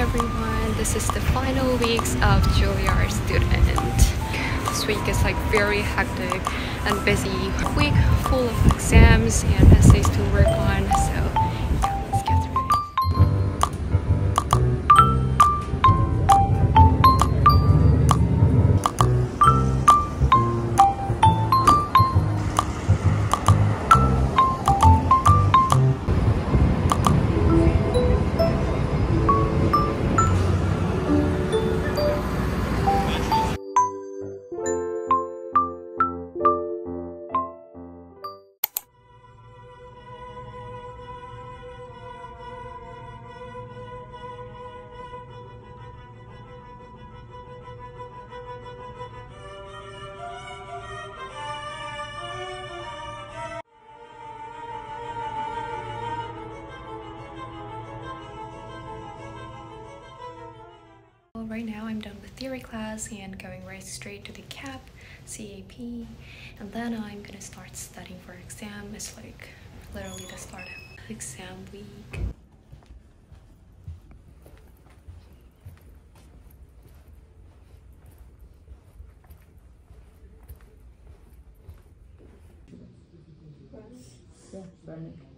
Everyone, this is the final weeks of Juilliard student. This week is like very hectic and busy week full of exams and essays to work on. So right now I'm done with theory class and going right straight to the CAP, CAP, and then I'm gonna start studying for exam. It's like literally the start of exam week. Yeah.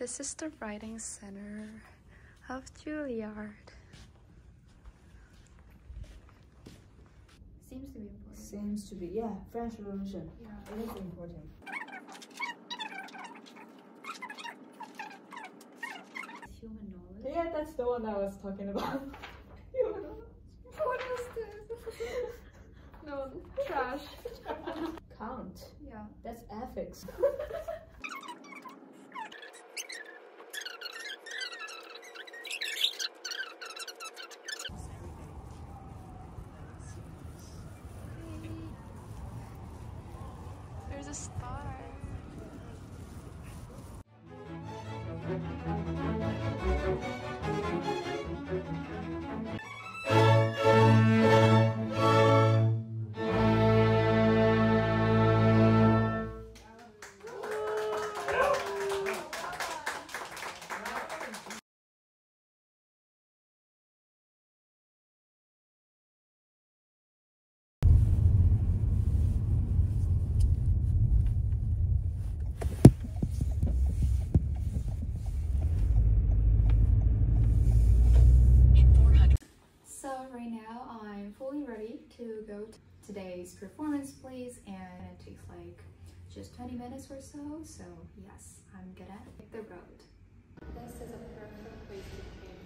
This is the writing center of Juilliard. Seems to be important. Seems to be, yeah, French Revolution. Yeah. It is important. Human knowledge. Yeah, that's the one I was talking about. You know. What is this? no, trash. Count. Yeah. That's ethics. Today's performance place and it takes like just 20 minutes or so. So yes, I'm gonna hit the road. This is a perfect place to take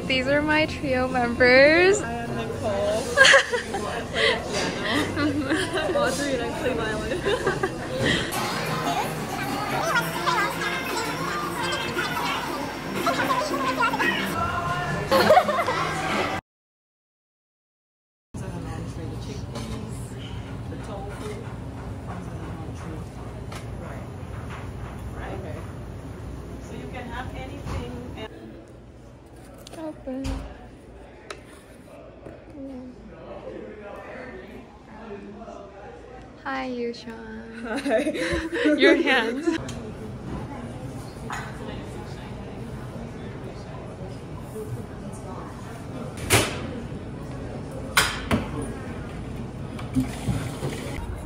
these are my trio members. I am Nicole. I play piano. Audrey and I play violin. Hi, Yushan. Hi. Your hands.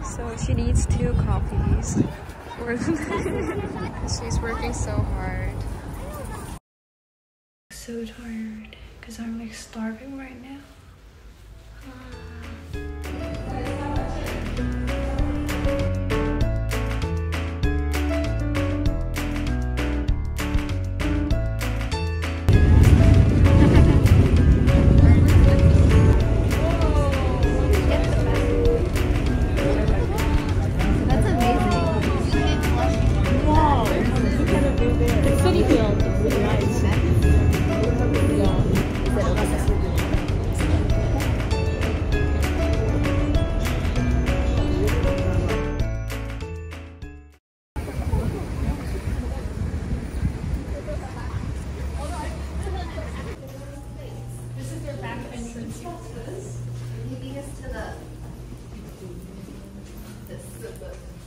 So she needs two copies. for. She's working so hard. So tired because I'm like starving right now.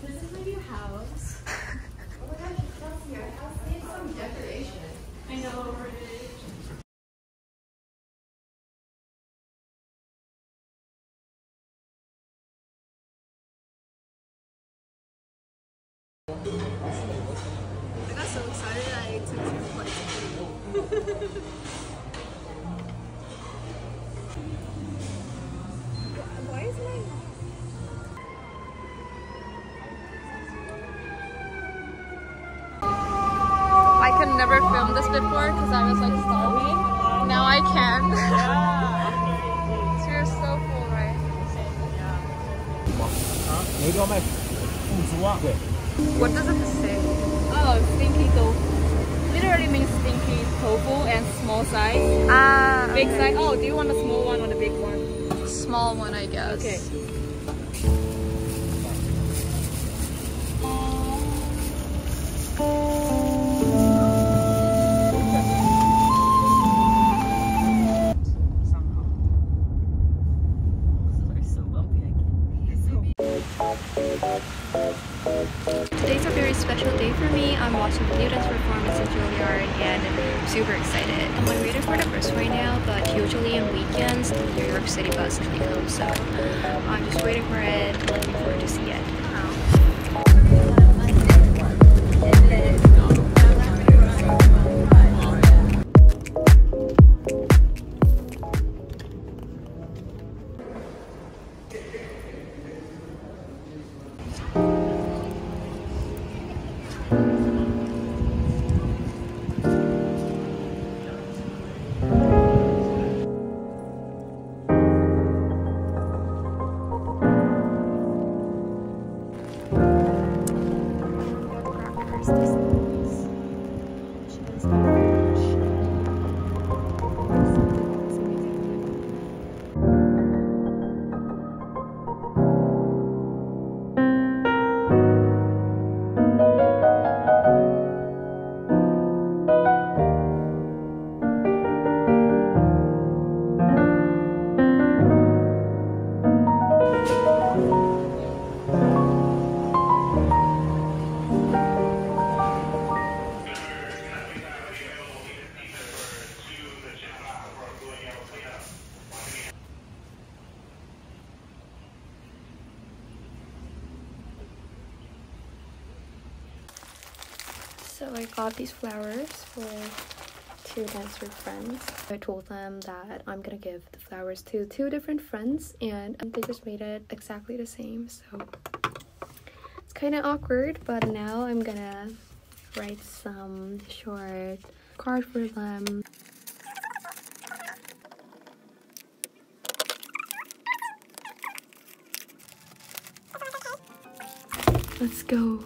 This is my new house. oh my gosh, it's here. I'll save some decoration. I know, right? 啊，有一个要卖腐竹啊，对。 What does it say? Oh, stinky tofu. Literally means stinky tofu and small size. Ah, Big size. Oh, do you want the small one or the big one? small one, I guess. Okay. Super excited. I'm waiting for the bus right now, but usually on weekends the New York City bus comes, so I'm just waiting for it. Looking forward to see it. So I got these flowers for two dancer friends. I told them that I'm gonna give the flowers to two different friends and um, they just made it exactly the same. So it's kind of awkward, but now I'm gonna write some short card for them. Let's go.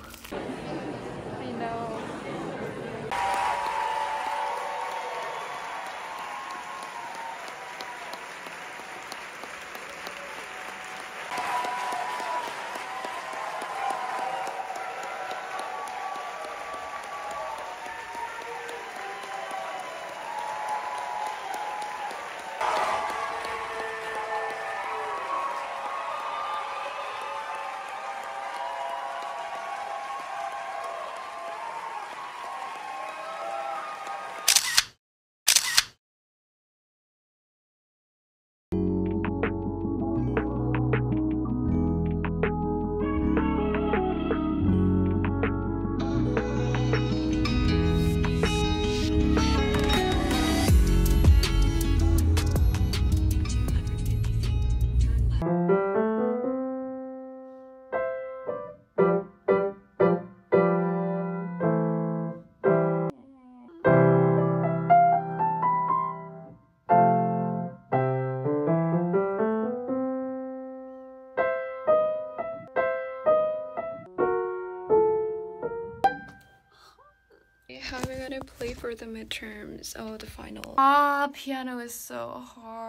For the midterms? Oh, the final. Ah, piano is so hard.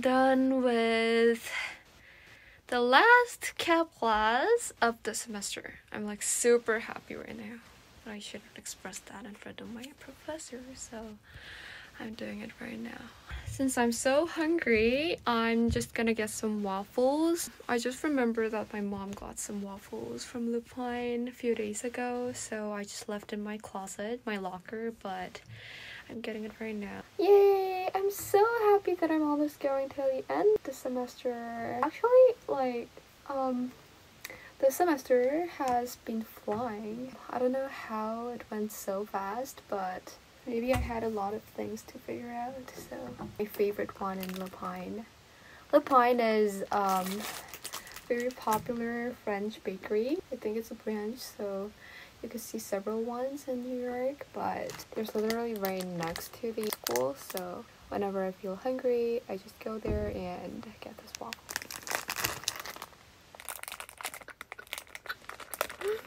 Done with the last cap class of the semester. I'm like super happy right now. But I shouldn't express that in front of my professor, so I'm doing it right now. Since I'm so hungry, I'm just gonna get some waffles. I just remember that my mom got some waffles from Lupine a few days ago, so I just left in my closet, my locker, but I'm getting it right now. Yay! I'm so happy that I'm almost going to the end of the semester. Actually, like, um, the semester has been flying. I don't know how it went so fast, but maybe I had a lot of things to figure out. So, my favorite one in Lapine. Lapine is, um, very popular French bakery. I think it's a branch, so you can see several ones in New York, but there's literally right next to the school, so whenever I feel hungry, I just go there and get this waffle.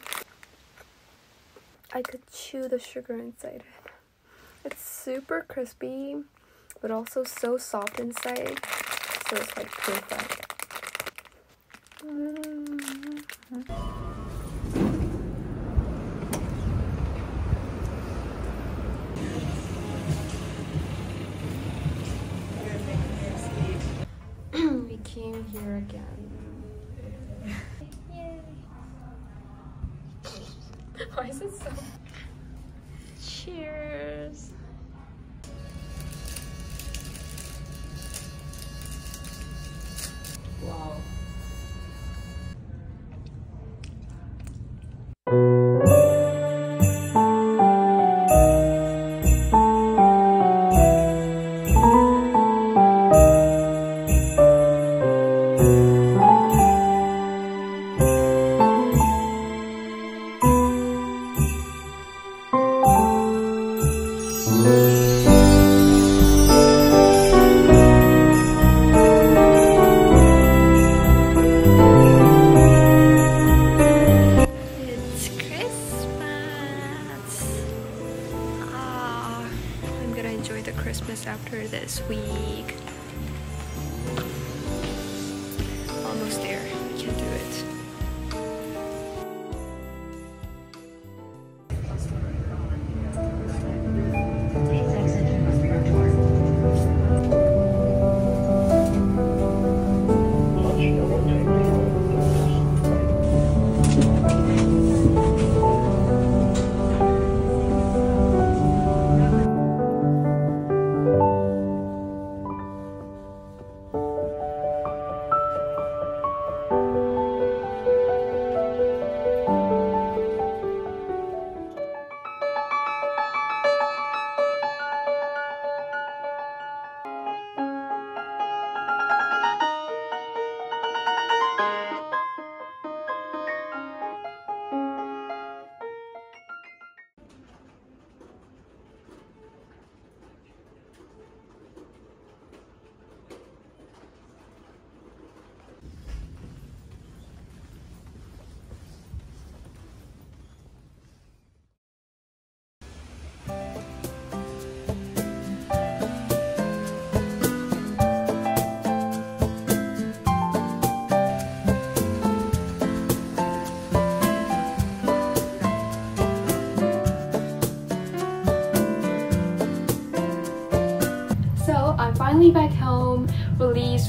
I could chew the sugar inside it. It's super crispy, but also so soft inside, so it's like perfect. we came here again. Yay! Why is it so? Cheers! Christmas after this week.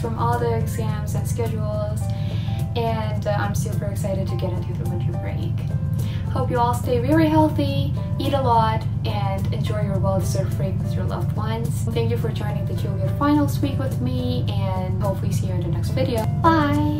From all the exams and schedules, and uh, I'm super excited to get into the winter break. Hope you all stay very healthy, eat a lot, and enjoy your well-deserved break with your loved ones. Thank you for joining the Juilliard Finals week with me, and hopefully see you in the next video. Bye!